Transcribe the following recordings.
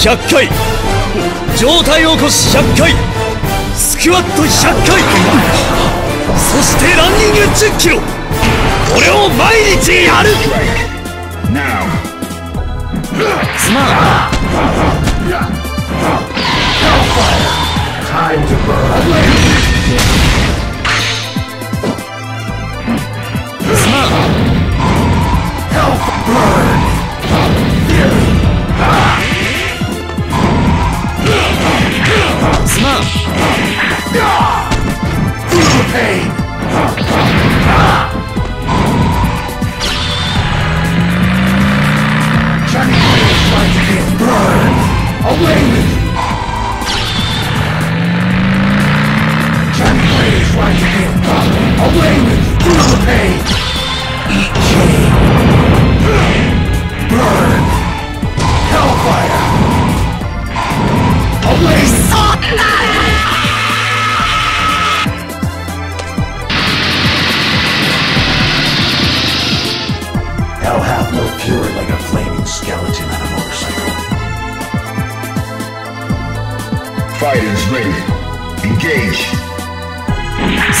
100回上体起こし100回スクワット100回そしてランニング10キロこれを毎日やるすまん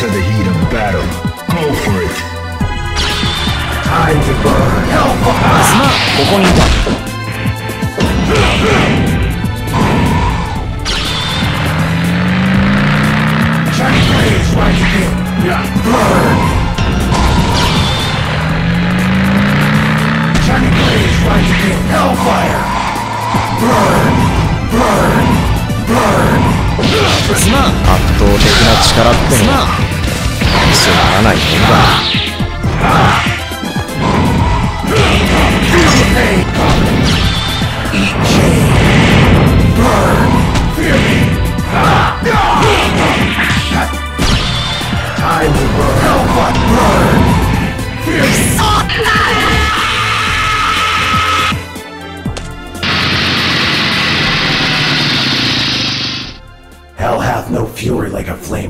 to the heat of battle. Go for it. Time to burn. Hellfire. すまん、ここにいた。Chinese rage like you. Yeah, burn. shining blaze rising in hellfire! Burn! Burn! Burn! 圧倒的な力ってのはミスならないもんだ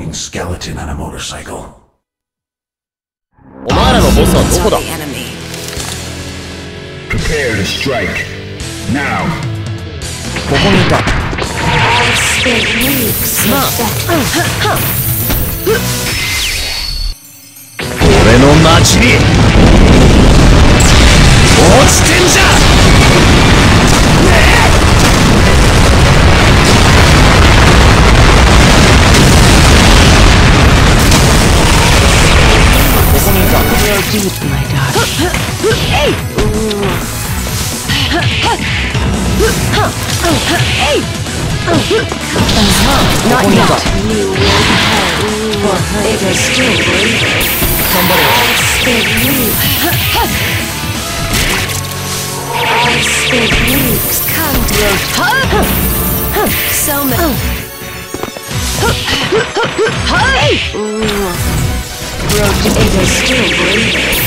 moving skeleton on a motorcycle. Prepare to strike. Now. ここにいた。なあ。俺の街に Not yet. Somebody I spit you. I spit nukes. Come to your So many. Broke it is still breathing.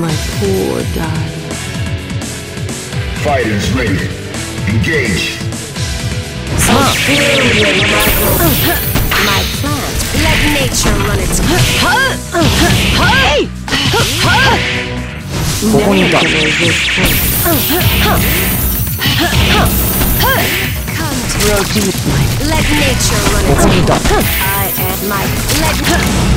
My poor darling. Fighters ready. Engage. Smoke. My plan. Let nature run its course. ここにいた。Let nature run its course. I am my let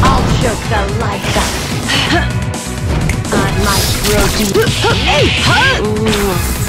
I'll shook the lights up. I might grow deep. Hey, huh?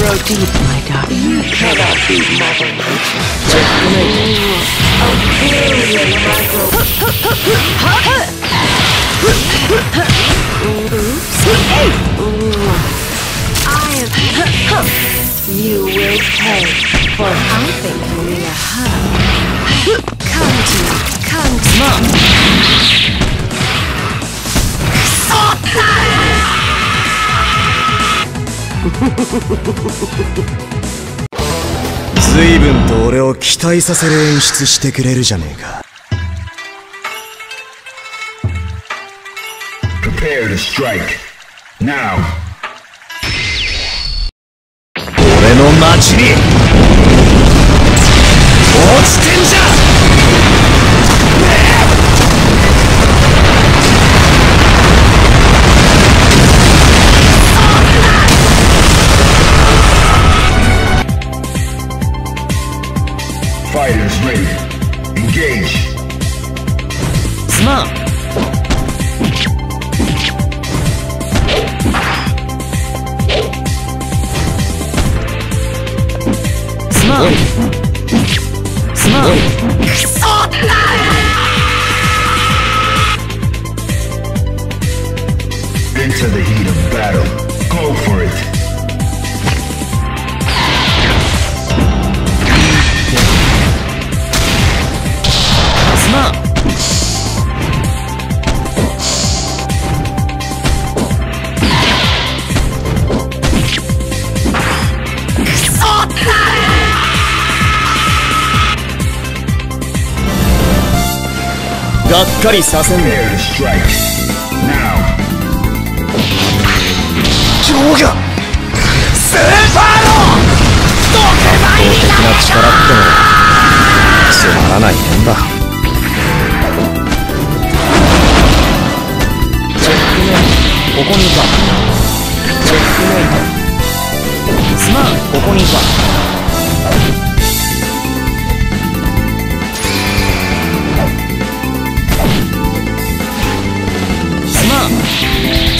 grow deep, my daughter. You cannot be mother nature. I'll kill you, Oops. Hey. I am. You will pay, for I think you need a hug. Come to me. Come to me. Mom. 随分と俺を期待させる演出してくれるじゃねえか Prepare to strike now 俺の街にがっかりさせんねえジョーガスーパーロー圧倒的な力ってのはつまらないもんだチェックメイトここにいたチェックメイトすまんここにいた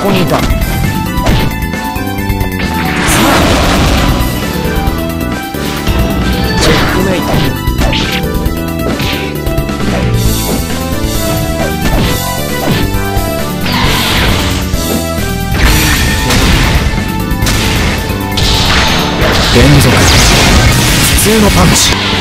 ここにいたさあチェックメイト普通のパンチ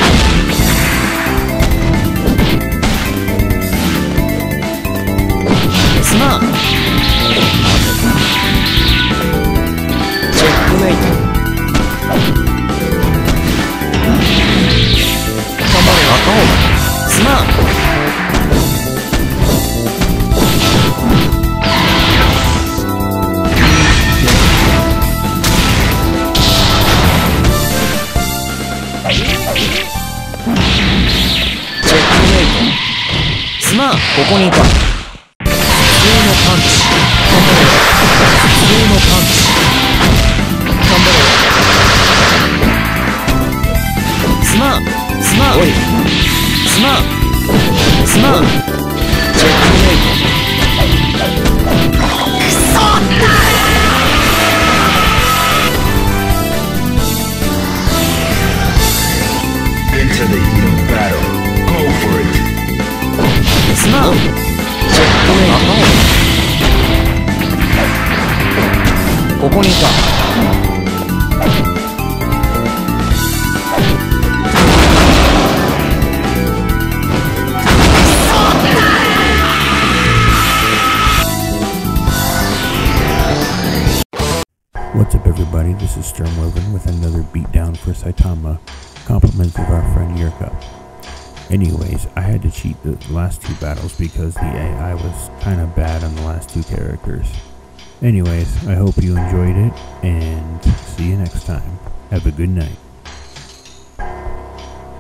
ここにいた普通のパンチ頑張れよ普通のパンチ頑張れよすまんすまんすまんすまん 보니까 What's up everybody, this is SturmWyvern with another beatdown for Saitama, compliments of our friend Jirka. Anyways, I had to cheat the last two battles because the AI was kinda bad on the last two characters. Anyways, I hope you enjoyed it, and see you next time. Have a good night.